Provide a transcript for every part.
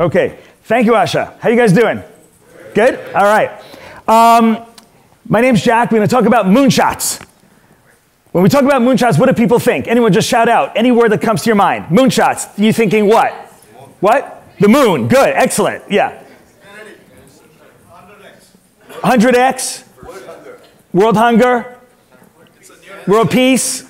Okay. Thank you, Asha. How you guys doing? Good? All right. Um, my name's Jack. We're going to talk about moonshots. When we talk about moonshots, what do people think? Anyone just shout out any word that comes to your mind. Moonshots. You thinking what? What? The moon. Good. Excellent. Yeah. 100x. World hunger. World peace.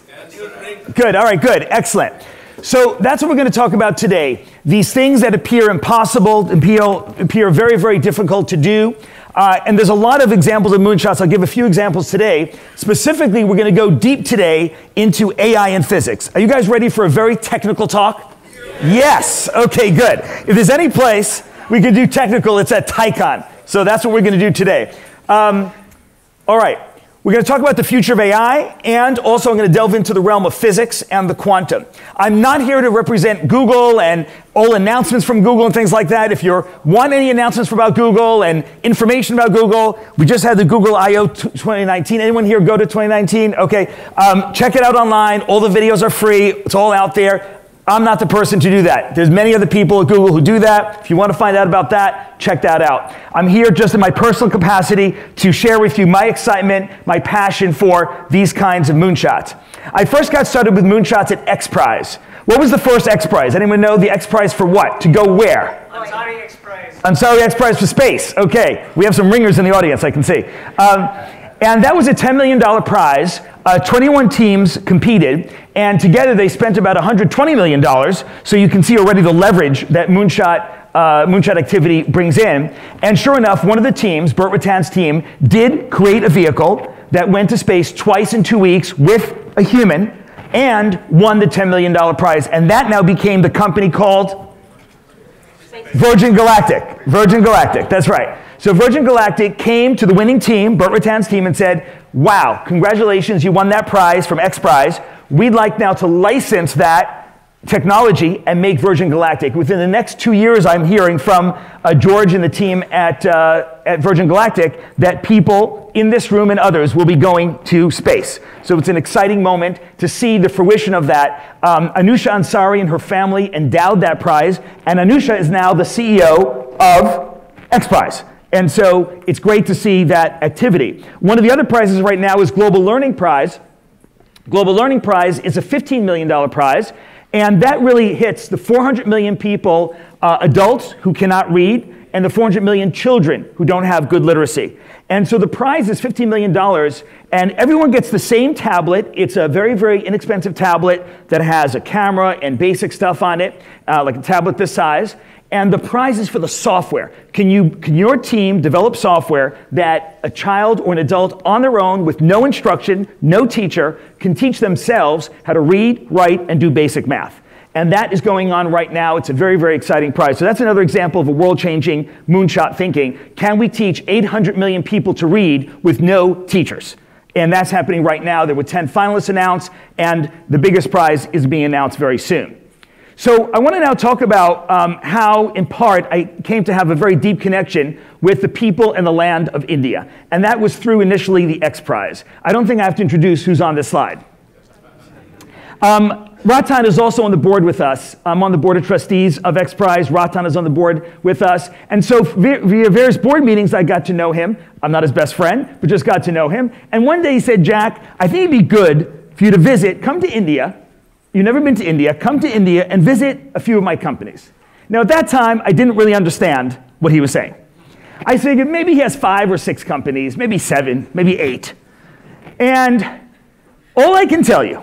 Good. All right. Good. Excellent. So that's what we're going to talk about today. These things that appear impossible, appear, appear very, very difficult to do. Uh, and there's a lot of examples of moonshots. I'll give a few examples today. Specifically, we're going to go deep today into AI and physics. Are you guys ready for a very technical talk? Yes. Okay, good. If there's any place we can do technical, it's at TiECon. So that's what we're going to do today. Um, all right. We're going to talk about the future of AI, and also I'm going to delve into the realm of physics and the quantum. I'm not here to represent Google and all announcements from Google and things like that. If you want any announcements about Google and information about Google, we just had the Google I/O 2019. Anyone here go to 2019? Okay, um, check it out online. All the videos are free. It's all out there. I'm not the person to do that. There's many other people at Google who do that. If you want to find out about that, check that out. I'm here just in my personal capacity to share with you my excitement, my passion for these kinds of moonshots. I first got started with moonshots at X Prize. What was the first X Prize? Anyone know the X Prize for what? To go where? Ansari X Prize. Ansari X Prize for space. Okay, we have some ringers in the audience, I can see. Um, and that was a $10 million prize. Uh, 21 teams competed, and together they spent about $120 million. So you can see already the leverage that Moonshot uh, moonshot activity brings in. And sure enough, one of the teams, Burt Rutan's team, did create a vehicle that went to space twice in two weeks with a human and won the $10 million prize. And that now became the company called Virgin Galactic. Virgin Galactic, that's right. So Virgin Galactic came to the winning team, Burt Rutan's team, and said, Wow, congratulations, you won that prize from X Prize. We'd like now to license that technology and make Virgin Galactic. Within the next two years, I'm hearing from uh, George and the team at, uh, at Virgin Galactic that people in this room and others will be going to space. So it's an exciting moment to see the fruition of that. Um, Anousheh Ansari and her family endowed that prize, and Anousheh is now the CEO of X Prize. And so it's great to see that activity. One of the other prizes right now is Global Learning Prize. Global Learning Prize is a $15 million prize, and that really hits the 400 million people, uh, adults who cannot read, and the 400 million children who don't have good literacy. And so the prize is $15 million, and everyone gets the same tablet. It's a very, very inexpensive tablet that has a camera and basic stuff on it, uh, like a tablet this size and the prize is for the software. Can, you, can your team develop software that a child or an adult on their own with no instruction, no teacher, can teach themselves how to read, write, and do basic math? And that is going on right now. It's a very, very exciting prize. So that's another example of a world changing moonshot thinking. Can we teach 800 million people to read with no teachers? And that's happening right now. There were 10 finalists announced, and the biggest prize is being announced very soon. So I want to now talk about um, how, in part, I came to have a very deep connection with the people and the land of India. And that was through initially the X Prize. I don't think I have to introduce who's on this slide. Um, Ratan is also on the board with us. I'm on the board of trustees of X Prize. Ratan is on the board with us. And so via various board meetings, I got to know him. I'm not his best friend, but just got to know him. And one day he said, Jack, I think it'd be good for you to visit, come to India, you've never been to India, come to India and visit a few of my companies. Now, at that time, I didn't really understand what he was saying. I figured maybe he has five or six companies, maybe seven, maybe eight. And all I can tell you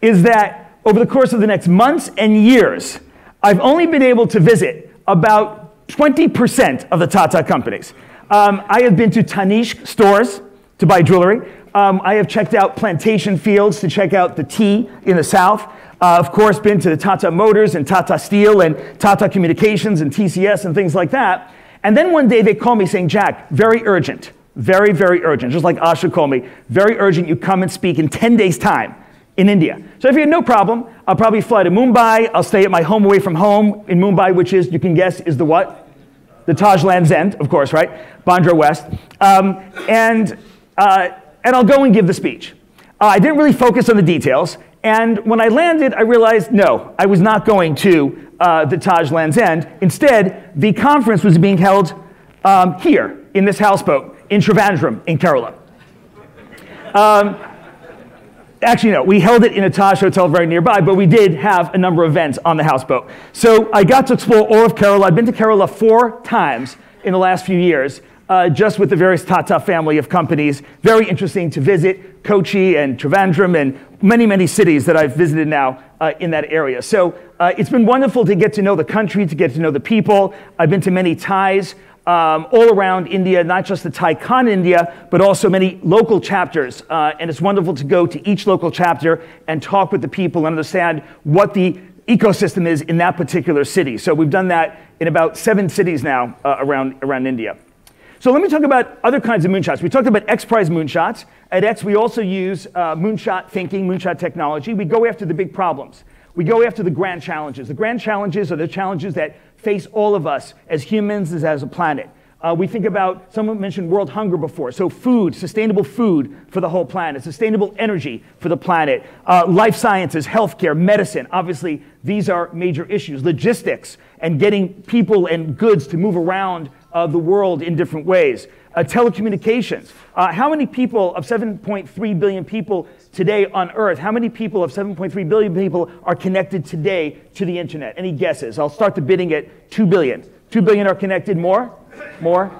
is that over the course of the next months and years, I've only been able to visit about 20% of the Tata companies. Um, I have been to Tanishq stores to buy jewelry. Um, I have checked out plantation fields to check out the tea in the South. Uh, of course, been to the Tata Motors and Tata Steel and Tata Communications and TCS and things like that. And then one day they call me saying, Jack, very urgent, very, very urgent, just like Asha called me, very urgent, you come and speak in 10 days' time in India. So if you had no problem, I'll probably fly to Mumbai. I'll stay at my home away from home in Mumbai, which is, you can guess, is the what? The Taj Lands End, of course, right? Bandra West. Um, and uh, and I'll go and give the speech. Uh, I didn't really focus on the details, And when I landed, I realized no, I was not going to uh, the Taj Lands End. Instead, the conference was being held um, here in this houseboat in Trivandrum in Kerala. Um, actually, no, we held it in a Taj hotel very nearby, but we did have a number of events on the houseboat. So I got to explore all of Kerala. I've been to Kerala four times in the last few years uh, just with the various Tata family of companies. Very interesting to visit Kochi and Trivandrum and many, many cities that I've visited now uh, in that area. So uh, it's been wonderful to get to know the country, to get to know the people. I've been to many TiEs. Um, all around India, not just the TiECon India, but also many local chapters. Uh, and it's wonderful to go to each local chapter and talk with the people and understand what the ecosystem is in that particular city. So we've done that in about seven cities now uh, around, around India. So let me talk about other kinds of moonshots. We talked about X Prize moonshots. At X, we also use uh, moonshot thinking, moonshot technology. We go after the big problems. We go after the grand challenges. The grand challenges are the challenges that face all of us as humans, as, as a planet. Uh, we think about, someone mentioned world hunger before. So, food, sustainable food for the whole planet, sustainable energy for the planet, uh, life sciences, healthcare, medicine. Obviously, these are major issues. Logistics and getting people and goods to move around uh, the world in different ways. Uh, telecommunications. Uh, how many people of 7.3 billion people today on Earth, how many people of 7.3 billion people are connected today to the internet? Any guesses? I'll start the bidding at 2 billion. 2 billion are connected more? More?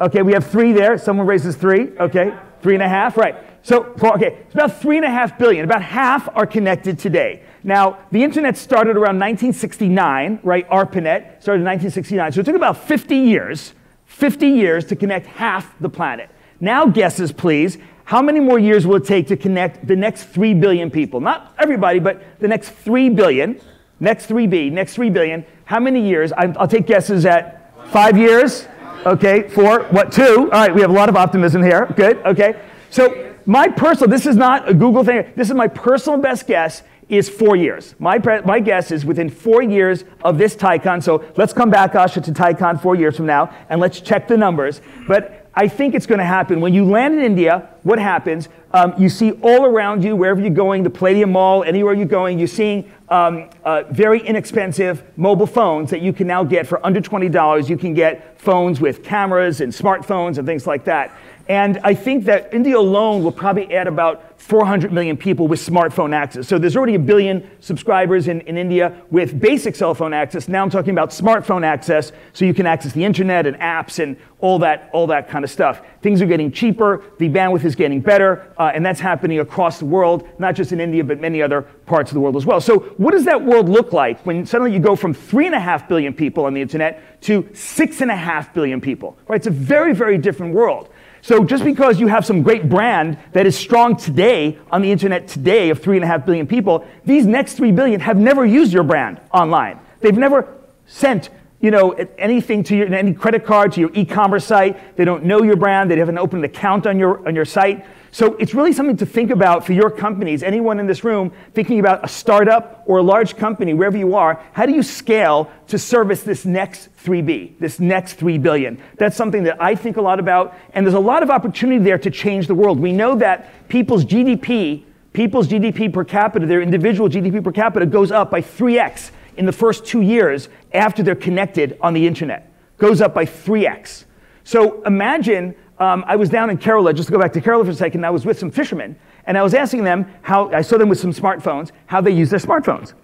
Okay, we have three there. Someone raises three. Okay, three and a half, right. So, okay, it's about three and a half billion. About half are connected today. Now, the internet started around 1969, right? ARPANET started in 1969. So it took about 50 years, 50 years to connect half the planet. Now, guesses, please. How many more years will it take to connect the next 3 billion people? Not everybody, but the next 3 billion, next 3B, next 3 billion. How many years? I'll take guesses at five years. Okay, four, what, two? All right, we have a lot of optimism here. Good, okay. So, my personal, this is not a Google thing, this is my personal best guess is four years. My, my guess is within four years of this TiECon, so let's come back, Asha, to TiECon four years from now, and let's check the numbers. But I think it's going to happen. When you land in India, what happens? Um, you see all around you, wherever you're going, the Palladium Mall, anywhere you're going, you're seeing um, uh, very inexpensive mobile phones that you can now get for under $20. You can get phones with cameras and smartphones and things like that. And I think that India alone will probably add about 400 million people with smartphone access. So there's already a billion subscribers in, in India with basic cell phone access. Now I'm talking about smartphone access, so you can access the internet and apps and all that, all that kind of stuff. Things are getting cheaper, the bandwidth is getting better, uh, and that's happening across the world, not just in India, but many other parts of the world as well. So what does that world look like when suddenly you go from three and a half billion people on the internet to six and a half billion people? Right? It's a very, very different world. So just because you have some great brand that is strong today on the internet today of three and a half billion people, these next three billion have never used your brand online. They've never sent you know, anything to your, any credit card to your e-commerce site. They don't know your brand. They haven't opened an account on your, on your site. So it's really something to think about for your companies. Anyone in this room thinking about a startup or a large company, wherever you are, how do you scale to service this next 3B, this next 3 billion? That's something that I think a lot about, and there's a lot of opportunity there to change the world. We know that people's GDP, people's GDP per capita, their individual GDP per capita goes up by 3x in the first two years after they're connected on the internet. Goes up by 3x. So imagine um, I was down in Kerala, just to go back to Kerala for a second, I was with some fishermen, and I was asking them how, I saw them with some smartphones, how they use their smartphones.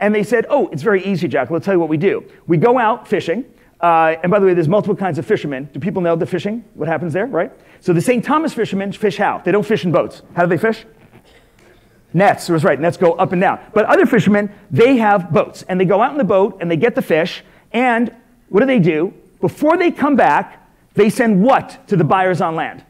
And they said, oh, it's very easy, Jack. Let's tell you what we do. We go out fishing, uh, and by the way, there's multiple kinds of fishermen. Do people know the fishing? What happens there, right? So the St. Thomas fishermen fish how? They don't fish in boats. How do they fish? Nets, that's right, nets go up and down. But other fishermen, they have boats, and they go out in the boat, and they get the fish, and what do they do? Before they come back, they send what to the buyers on land?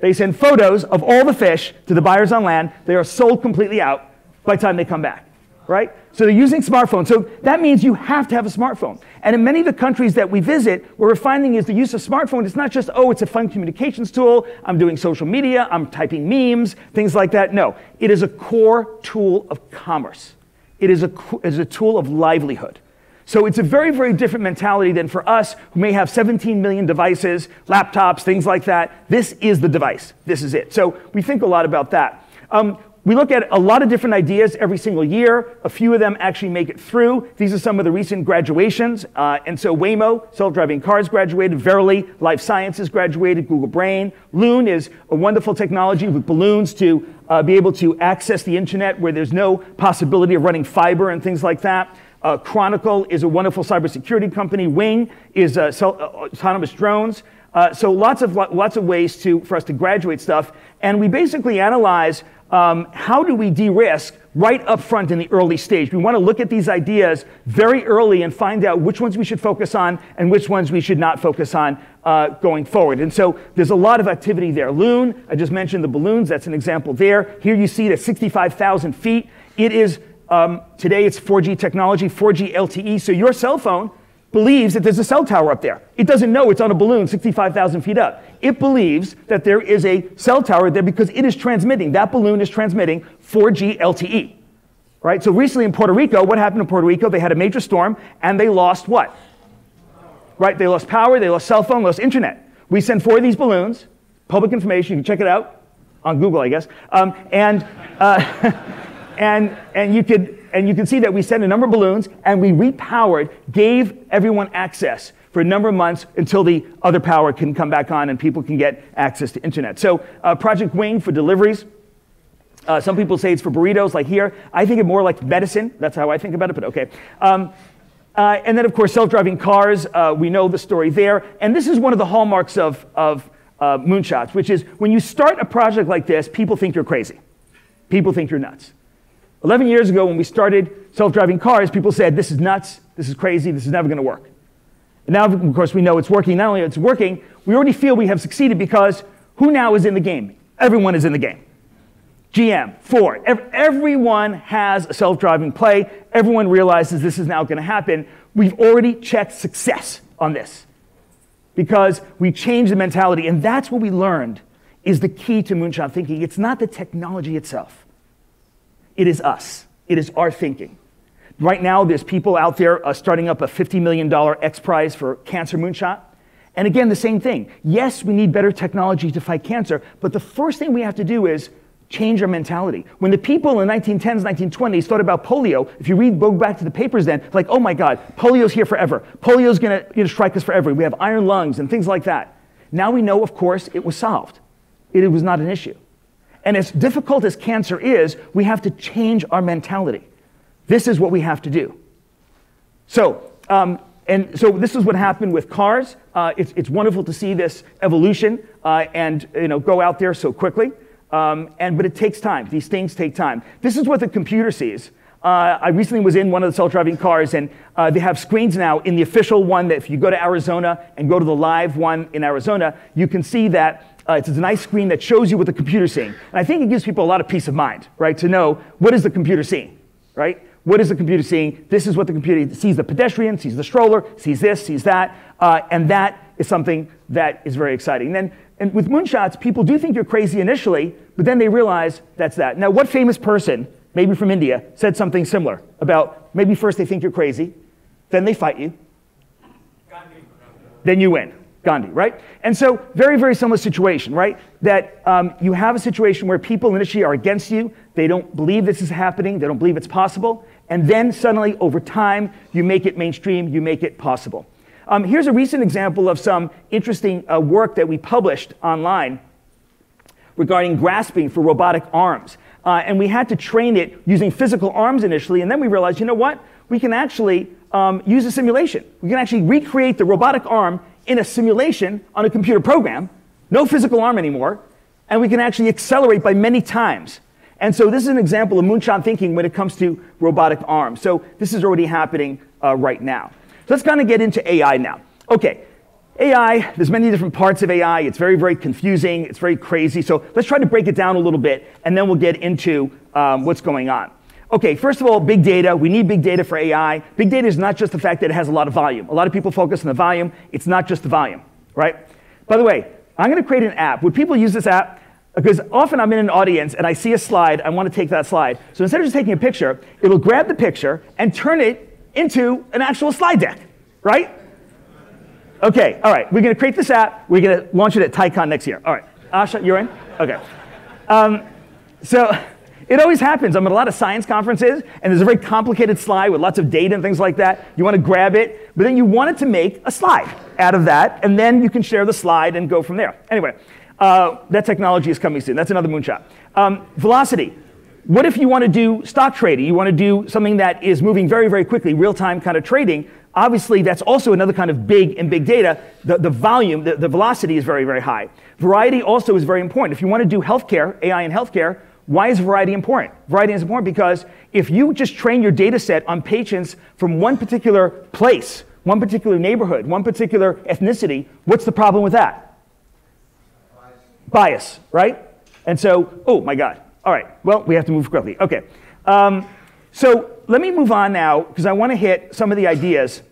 They send photos of all the fish to the buyers on land. They are sold completely out by the time they come back, right? So they're using smartphones. So that means you have to have a smartphone. And in many of the countries that we visit, what we're finding is the use of smartphone is not just, oh, it's a fun communications tool, I'm doing social media, I'm typing memes, things like that. No, it is a core tool of commerce. It is a, it is a tool of livelihood. So it's a very, very different mentality than for us who may have 17 million devices, laptops, things like that. This is the device. This is it. So we think a lot about that. Um, we look at a lot of different ideas every single year. A few of them actually make it through. These are some of the recent graduations. Uh, and so Waymo, self-driving cars graduated. Verily, life sciences graduated. Google Brain. Loon is a wonderful technology with balloons to uh, be able to access the internet where there's no possibility of running fiber and things like that. Uh, Chronicle is a wonderful cybersecurity company. Wing is uh, uh, autonomous drones. Uh, so lots of lots of ways to for us to graduate stuff, and we basically analyze um, how do we de-risk right up front in the early stage. We want to look at these ideas very early and find out which ones we should focus on and which ones we should not focus on uh, going forward. And so there's a lot of activity there. Loon, I just mentioned the balloons. That's an example there. Here you see it at 65,000 feet. It is um, today it's 4G technology, 4G LTE. So your cell phone believes that there's a cell tower up there. It doesn't know it's on a balloon 65,000 feet up. It believes that there is a cell tower there because it is transmitting. That balloon is transmitting 4G LTE. Right? So recently in Puerto Rico, what happened in Puerto Rico? They had a major storm and they lost what? Right? They lost power, they lost cell phone, lost internet. We send four of these balloons, public information, you can check it out on Google, I guess. Um, and, uh, and, and you could and you can see that we sent a number of balloons and we repowered, gave everyone access for a number of months until the other power can come back on and people can get access to internet. So uh, Project Wing for deliveries. Uh, some people say it's for burritos, like here. I think it more like medicine. That's how I think about it, but okay. Um, uh, and then, of course, self-driving cars. Uh, we know the story there. And this is one of the hallmarks of, of uh, moonshots, which is when you start a project like this, people think you're crazy. People think you're nuts. 11 years ago, when we started self driving cars, people said, This is nuts, this is crazy, this is never going to work. And now, of course, we know it's working. Not only it's working, we already feel we have succeeded because who now is in the game? Everyone is in the game. GM, Ford, ev- everyone has a self driving play. Everyone realizes this is now going to happen. We've already checked success on this because we changed the mentality. And that's what we learned is the key to moonshot thinking. It's not the technology itself. It is us. It is our thinking. Right now, there's people out there uh, starting up a $50 million X Prize for Cancer Moonshot. And again, the same thing. Yes, we need better technology to fight cancer, but the first thing we have to do is change our mentality. When the people in the 1910s, 1920s thought about polio, if you read, back to the papers then, like, oh my God, polio's here forever. Polio's gonna you know, strike us forever. We have iron lungs and things like that. Now we know, of course, it was solved. It, was not an issue. And as difficult as cancer is, we have to change our mentality. This is what we have to do. So, um, and so this is what happened with cars. Uh, it's, it's wonderful to see this evolution uh, and you know, go out there so quickly. Um, and, but it takes time. These things take time. This is what the computer sees. Uh, I recently was in one of the self-driving cars, and uh, they have screens now in the official one that if you go to Arizona and go to the live one in Arizona, you can see that uh, it's a nice screen that shows you what the computer's seeing. And I think it gives people a lot of peace of mind, right? To know what is the computer seeing, right? What is the computer seeing? This is what the computer sees the pedestrian, sees the stroller, sees this, sees that. Uh, and that is something that is very exciting. And then and with moonshots, people do think you're crazy initially, but then they realize that's that. Now, what famous person, maybe from India, said something similar about maybe first they think you're crazy, then they fight you, then you win. Gandhi, right? And so, very, very similar situation, right? That um, you have a situation where people initially are against you, they don't believe this is happening, they don't believe it's possible, and then suddenly, over time, you make it mainstream, you make it possible. Um, here's a recent example of some interesting uh, work that we published online regarding grasping for robotic arms. Uh, and we had to train it using physical arms initially, and then we realized, you know what? We can actually um, use a simulation. We can actually recreate the robotic arm in a simulation on a computer program, no physical arm anymore, and we can actually accelerate by many times. And so this is an example of moonshot thinking when it comes to robotic arms. So this is already happening uh, right now. So let's kind of get into AI now. Okay, AI, there's many different parts of AI. It's very, very confusing. It's very crazy. So let's try to break it down a little bit, and then we'll get into um, what's going on. Okay, first of all, big data. We need big data for AI. Big data is not just the fact that it has a lot of volume. A lot of people focus on the volume. It's not just the volume, right? By the way, I'm going to create an app. Would people use this app? Because often I'm in an audience and I see a slide, I want to take that slide. So instead of just taking a picture, it'll grab the picture and turn it into an actual slide deck, right? Okay, all right. We're going to create this app. We're going to launch it at TiECon next year. All right. Asha, you're in? Okay. Um, so It always happens. I'm at a lot of science conferences, and there's a very complicated slide with lots of data and things like that. You want to grab it, but then you want it to make a slide out of that, and then you can share the slide and go from there. Anyway, uh, that technology is coming soon. That's another moonshot. Um, velocity. What if you want to do stock trading? You want to do something that is moving very, very quickly, real time kind of trading. Obviously, that's also another kind of big in big data. The, the volume, the, the velocity is very, very high. Variety also is very important. If you want to do healthcare, AI in healthcare, why is variety important? Variety is important because if you just train your data set on patients from one particular place, one particular neighborhood, one particular ethnicity, what's the problem with that? Bias, Bias right? And so, oh my God. All right, well, we have to move quickly. Okay. Um, so let me move on now because I want to hit some of the ideas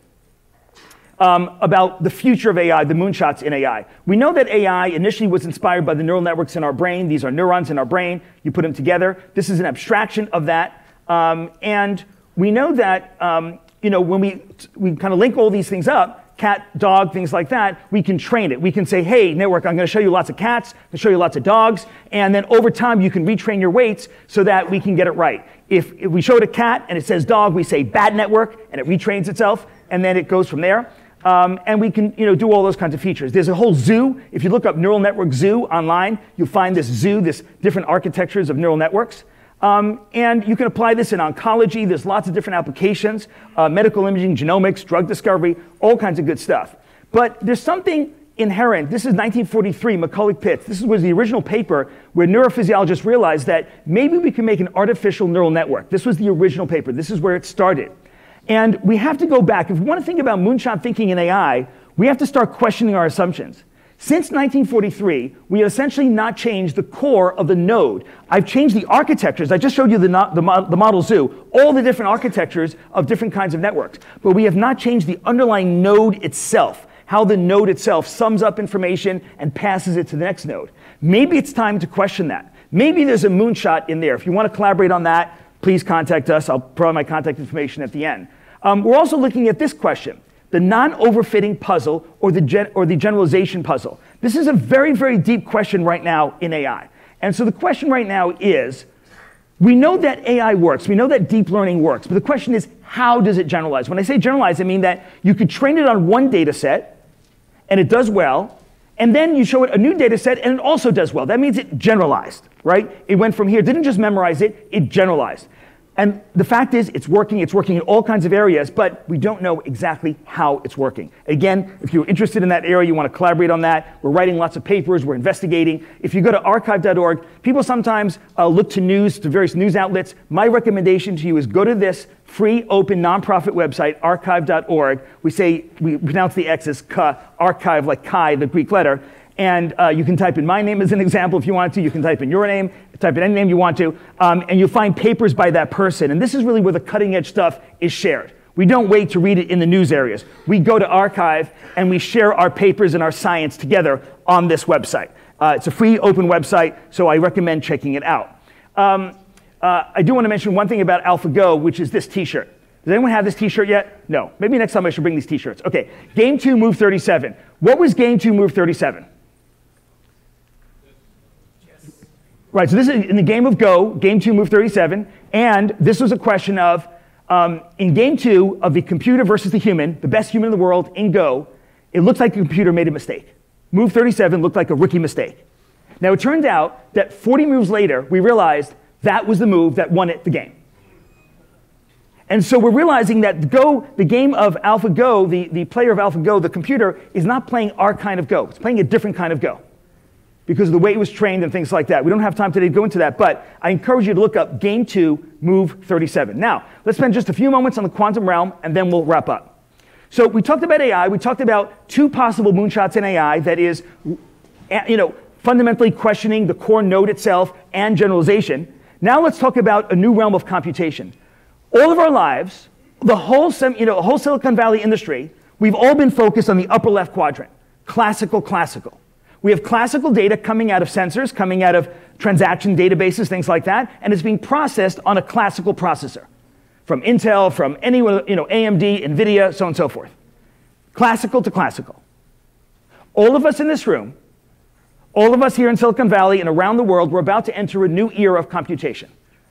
um, about the future of AI, the moonshots in AI. We know that AI initially was inspired by the neural networks in our brain. These are neurons in our brain. You put them together. This is an abstraction of that. Um, and we know that um, you know, when we, we kind of link all these things up, cat, dog, things like that, we can train it. We can say, hey, network, I'm going to show you lots of cats, I'm going to show you lots of dogs, and then over time you can retrain your weights so that we can get it right. If, if we show it a cat and it says dog, we say bad network, and it retrains itself, and then it goes from there. Um, and we can you know, do all those kinds of features. There's a whole zoo. If you look up neural network zoo online, you'll find this zoo, this different architectures of neural networks. Um, and you can apply this in oncology. There's lots of different applications uh, medical imaging, genomics, drug discovery, all kinds of good stuff. But there's something inherent. This is 1943, McCulloch Pitts. This was the original paper where neurophysiologists realized that maybe we can make an artificial neural network. This was the original paper. This is where it started. And we have to go back. If we want to think about moonshot thinking in AI, we have to start questioning our assumptions. Since 1943, we have essentially not changed the core of the node. I've changed the architectures. I just showed you the, the, the, model zoo, all the different architectures of different kinds of networks. But we have not changed the underlying node itself, how the node itself sums up information and passes it to the next node. Maybe it's time to question that. Maybe there's a moonshot in there. If you want to collaborate on that, please contact us. I'll provide my contact information at the end. Um, we're also looking at this question the non-overfitting puzzle or the, gen- or the generalization puzzle. This is a very, very deep question right now in AI. And so the question right now is, we know that AI works, we know that deep learning works, but the question is, how does it generalize? When I say generalize, I mean that you could train it on one data set, and it does well, and then you show it a new data set, and it also does well. That means it generalized, right? It went from here, didn't just memorize it, it generalized. And the fact is, it's working. It's working in all kinds of areas, but we don't know exactly how it's working. Again, if you're interested in that area, you want to collaborate on that. We're writing lots of papers. We're investigating. If you go to arXiv.org, people sometimes uh, look to news, to various news outlets. My recommendation to you is go to this free, open, nonprofit website, arXiv.org. We say, we pronounce the X as ka, archive like chi, the Greek letter. And uh, you can type in my name as an example if you want to. You can type in your name, type in any name you want to, um, and you'll find papers by that person. And this is really where the cutting edge stuff is shared. We don't wait to read it in the news areas. We go to arXiv and we share our papers and our science together on this website. Uh, it's a free, open website, so I recommend checking it out. Um, uh, I do want to mention one thing about AlphaGo, which is this T-shirt. Does anyone have this T-shirt yet? No. Maybe next time I should bring these T-shirts. Okay. Game two, move 37. What was game two, move 37? Right, so this is in the game of Go, game two, move 37, and this was a question of um, in game two of the computer versus the human, the best human in the world in Go, it looks like the computer made a mistake. Move 37 looked like a rookie mistake. Now it turned out that 40 moves later, we realized that was the move that won it the game. And so we're realizing that Go, the game of AlphaGo, the, the player of AlphaGo, the computer, is not playing our kind of Go. It's playing a different kind of Go because of the way it was trained and things like that. We don't have time today to go into that, but I encourage you to look up Game 2, Move 37. Now, let's spend just a few moments on the quantum realm, and then we'll wrap up. So we talked about AI. We talked about two possible moonshots in AI that is, you know, fundamentally questioning the core node itself and generalization. Now let's talk about a new realm of computation. All of our lives, the whole, you know, whole Silicon Valley industry, we've all been focused on the upper left quadrant. Classical, classical. We have classical data coming out of sensors, coming out of transaction databases, things like that, and it's being processed on a classical processor from Intel, from any, you know, AMD, NVIDIA, so on and so forth. Classical to classical. All of us in this room, all of us here in Silicon Valley and around the world, we're about to enter a new era of computation.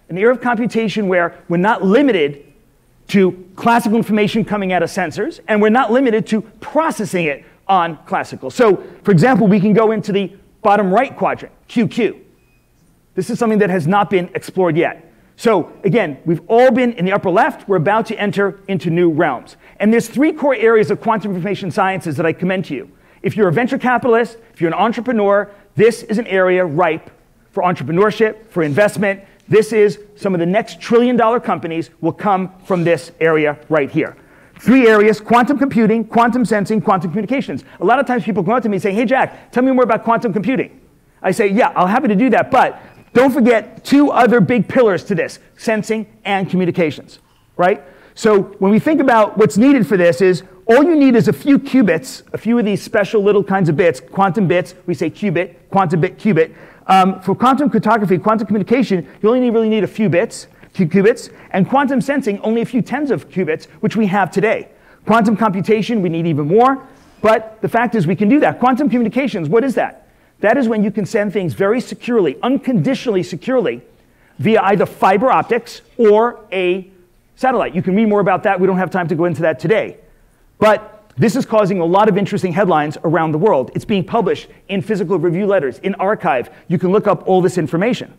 An era of computation where we're not limited to classical information coming out of sensors, and we're not limited to processing it on classical. So, for example, we can go into the bottom right quadrant, QQ. This is something that has not been explored yet. So again, we've all been in the upper left. We're about to enter into new realms. And there's three core areas of quantum information sciences that I commend to you. If you're a venture capitalist, if you're an entrepreneur, this is an area ripe for entrepreneurship, for investment. This is some of the next trillion dollar companies will come from this area right here. Three areas quantum computing, quantum sensing, quantum communications. A lot of times people come up to me and say, Hey, Jack, tell me more about quantum computing. I say, Yeah, I'll happy to do that, but don't forget two other big pillars to this sensing and communications, right? So when we think about what's needed for this is all you need is a few qubits, a few of these special little kinds of bits, quantum bits, we say qubit, quantum bit, qubit. Um, for quantum cryptography, quantum communication, you only really need a few bits, qubits, and quantum sensing, only a few tens of qubits, which we have today. Quantum computation, we need even more, but the fact is we can do that. Quantum communications, what is that? That is when you can send things very securely, unconditionally securely, via either fiber optics or a satellite. You can read more about that. We don't have time to go into that today. But this is causing a lot of interesting headlines around the world. It's being published in physical review letters, in arXiv. You can look up all this information.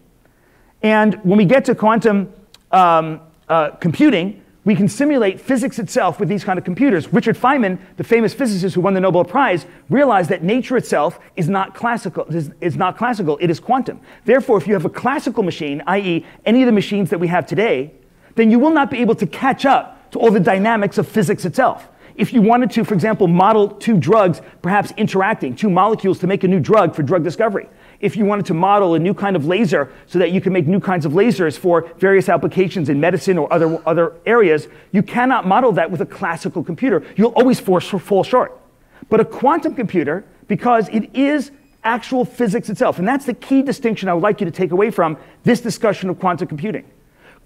And when we get to quantum um, uh, computing, we can simulate physics itself with these kind of computers. Richard Feynman, the famous physicist who won the Nobel Prize, realized that nature itself is not classical, is, is not classical, it is quantum. Therefore, if you have a classical machine, i.e., any of the machines that we have today, then you will not be able to catch up to all the dynamics of physics itself. If you wanted to, for example, model two drugs perhaps interacting, two molecules to make a new drug for drug discovery, if you wanted to model a new kind of laser so that you can make new kinds of lasers for various applications in medicine or other, other areas, you cannot model that with a classical computer. You'll always fall short. But a quantum computer, because it is actual physics itself, and that's the key distinction I would like you to take away from this discussion of quantum computing.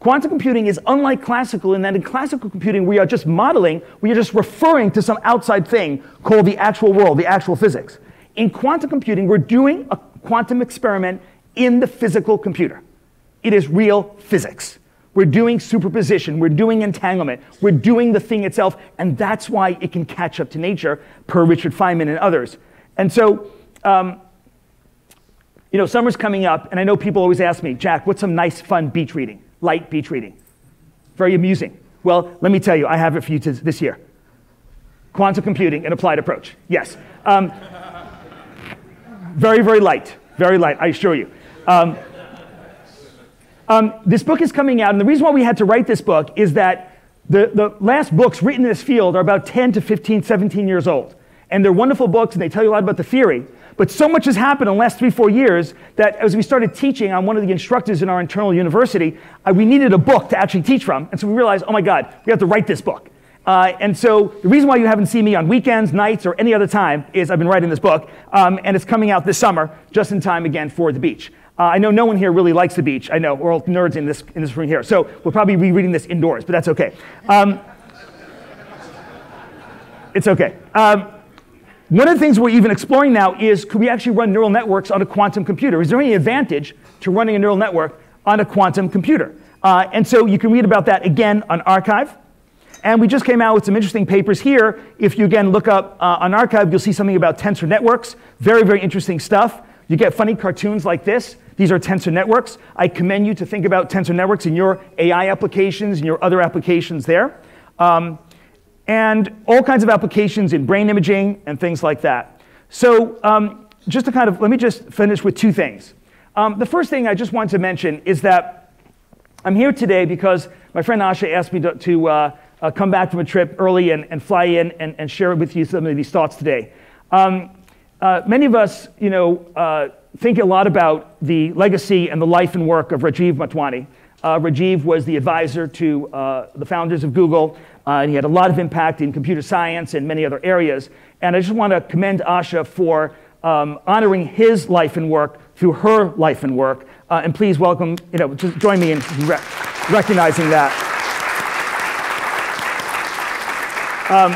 Quantum computing is unlike classical in that in classical computing we are just modeling, we are just referring to some outside thing called the actual world, the actual physics. In quantum computing, we're doing a quantum experiment in the physical computer. It is real physics. We're doing superposition, we're doing entanglement, we're doing the thing itself, and that's why it can catch up to nature, per Richard Feynman and others. And so, um, you know, summer's coming up, and I know people always ask me, Jack, what's some nice, fun beach reading? Light beach reading. Very amusing. Well, let me tell you, I have it for you this year. Quantum computing, an applied approach. Yes. Um, very, very light. Very light, I assure you. Um, um, this book is coming out, and the reason why we had to write this book is that the, the last books written in this field are about 10 to 15, 17 years old. And they're wonderful books, and they tell you a lot about the theory. But so much has happened in the last three, four years that as we started teaching, I'm one of the instructors in our internal university, uh, we needed a book to actually teach from. And so we realized, oh my God, we have to write this book. Uh, and so the reason why you haven't seen me on weekends, nights, or any other time is I've been writing this book, um, and it's coming out this summer, just in time again for the beach. Uh, I know no one here really likes the beach. I know we're all nerds in this in this room here, so we'll probably be reading this indoors, but that's okay. Um, it's okay. Um, one of the things we're even exploring now is could we actually run neural networks on a quantum computer? Is there any advantage to running a neural network on a quantum computer? Uh, and so you can read about that again on arXiv. And we just came out with some interesting papers here. If you again look up uh, on arXiv, you'll see something about tensor networks. Very, very interesting stuff. You get funny cartoons like this. These are tensor networks. I commend you to think about tensor networks in your AI applications and your other applications there. Um, and all kinds of applications in brain imaging and things like that. So um, just to kind of, let me just finish with two things. Um, the first thing I just want to mention is that I'm here today because my friend Asha asked me to, to uh, uh, come back from a trip early and, and fly in and, and share with you some of these thoughts today. Um, uh, many of us, you know, uh, think a lot about the legacy and the life and work of Rajiv Motwani. Uh, Rajiv was the advisor to uh, the founders of Google, uh, and he had a lot of impact in computer science and many other areas. And I just want to commend Asha for um, honoring his life and work through her life and work. and please welcome, you know, just join me in re- recognizing that. Um,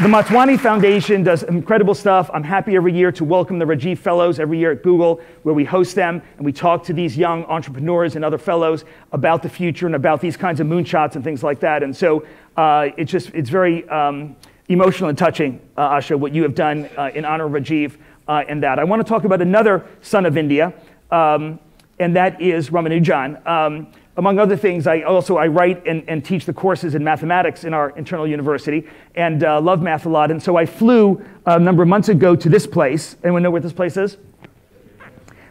The Motwani Foundation does incredible stuff. I'm happy every year to welcome the Rajiv Fellows every year at Google, where we host them and we talk to these young entrepreneurs and other fellows about the future and about these kinds of moonshots and things like that. And so uh, it's just it's very um, emotional and touching, uh, Asha, what you have done uh, in honor of Rajiv uh, and that. I want to talk about another son of India, um, and that is Ramanujan. Um, among other things, I also I write and, and, teach the courses in mathematics in our internal university and uh, love math a lot. And so I flew a number of months ago to this place. Anyone know where this place is?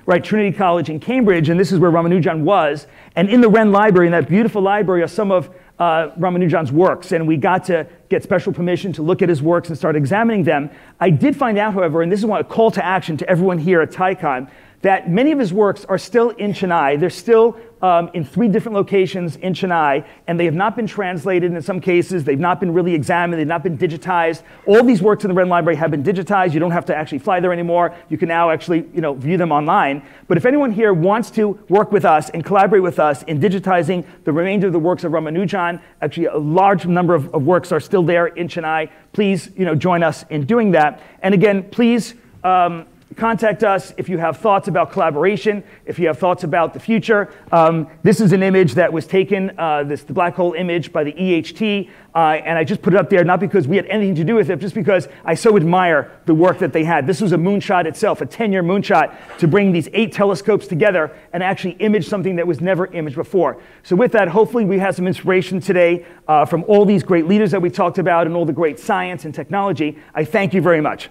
Right, Trinity College in Cambridge, and this is where Ramanujan was. And in the Wren Library, in that beautiful library, are some of uh, Ramanujan's works. And we got to get special permission to look at his works and start examining them. I did find out, however, and this is a call to action to everyone here at TiECon, that many of his works are still in Chennai. They're still um, in three different locations in Chennai, and they have not been translated in some cases. They've not been really examined. They've not been digitized. All these works in the Wren Library have been digitized. You don't have to actually fly there anymore. You can now actually you know, view them online. But if anyone here wants to work with us and collaborate with us in digitizing the remainder of the works of Ramanujan, actually a large number of, of works are still there in Chennai, please you know, join us in doing that. And again, please um, contact us if you have thoughts about collaboration, if you have thoughts about the future. Um, this is an image that was taken, uh, this the black hole image by the EHT, uh, and I just put it up there not because we had anything to do with it, just because I so admire the work that they had. This was a moonshot itself, a 10-year moonshot to bring these eight telescopes together and actually image something that was never imaged before. So with that, hopefully we have some inspiration today uh, from all these great leaders that we talked about and all the great science and technology. I thank you very much.